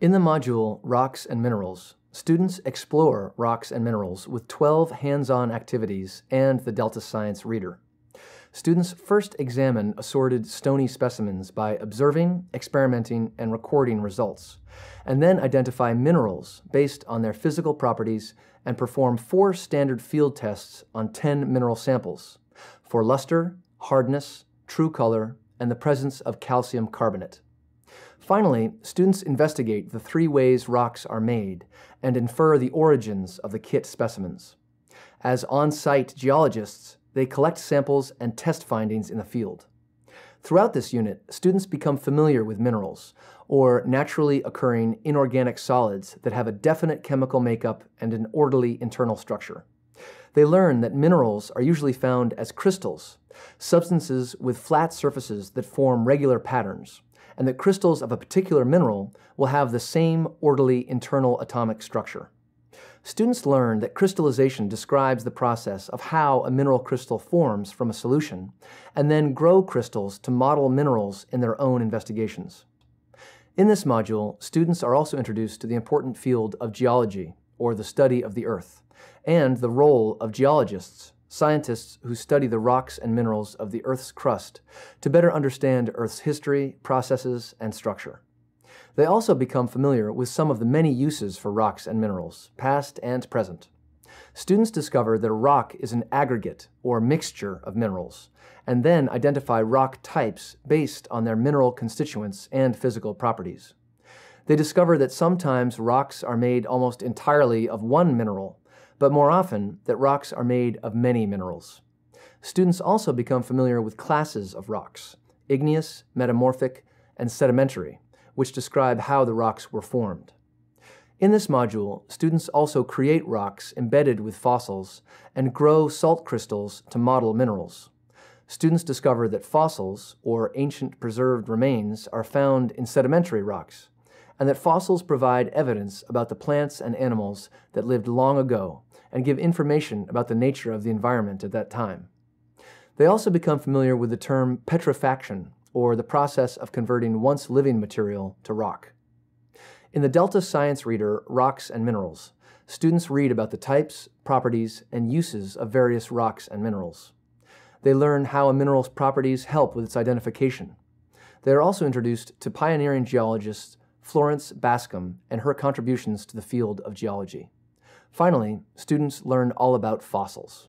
In the module Rocks and Minerals, students explore rocks and minerals with 12 hands-on activities and the Delta Science Reader. Students first examine assorted stony specimens by observing, experimenting, and recording results, and then identify minerals based on their physical properties and perform four standard field tests on 10 mineral samples for luster, hardness, true color, and the presence of calcium carbonate. Finally, students investigate the three ways rocks are made and infer the origins of the kit specimens. As on-site geologists, they collect samples and test findings in the field. Throughout this unit, students become familiar with minerals, or naturally occurring inorganic solids that have a definite chemical makeup and an orderly internal structure. They learn that minerals are usually found as crystals, substances with flat surfaces that form regular patterns, and that crystals of a particular mineral will have the same orderly internal atomic structure. Students learn that crystallization describes the process of how a mineral crystal forms from a solution, and then grow crystals to model minerals in their own investigations. In this module, students are also introduced to the important field of geology, or the study of the earth, and the role of geologists scientists who study the rocks and minerals of the Earth's crust to better understand Earth's history, processes, and structure. They also become familiar with some of the many uses for rocks and minerals, past and present. Students discover that a rock is an aggregate or mixture of minerals, and then identify rock types based on their mineral constituents and physical properties. They discover that sometimes rocks are made almost entirely of one mineral, but more often that rocks are made of many minerals. Students also become familiar with classes of rocks, igneous, metamorphic, and sedimentary, which describe how the rocks were formed. In this module, students also create rocks embedded with fossils and grow salt crystals to model minerals. Students discover that fossils, or ancient preserved remains, are found in sedimentary rocks, and that fossils provide evidence about the plants and animals that lived long ago and give information about the nature of the environment at that time. They also become familiar with the term petrifaction, or the process of converting once living material to rock. In the Delta Science Reader, Rocks and Minerals, students read about the types, properties, and uses of various rocks and minerals. They learn how a mineral's properties help with its identification. They are also introduced to pioneering geologist Florence Bascom and her contributions to the field of geology. Finally, students learn all about fossils.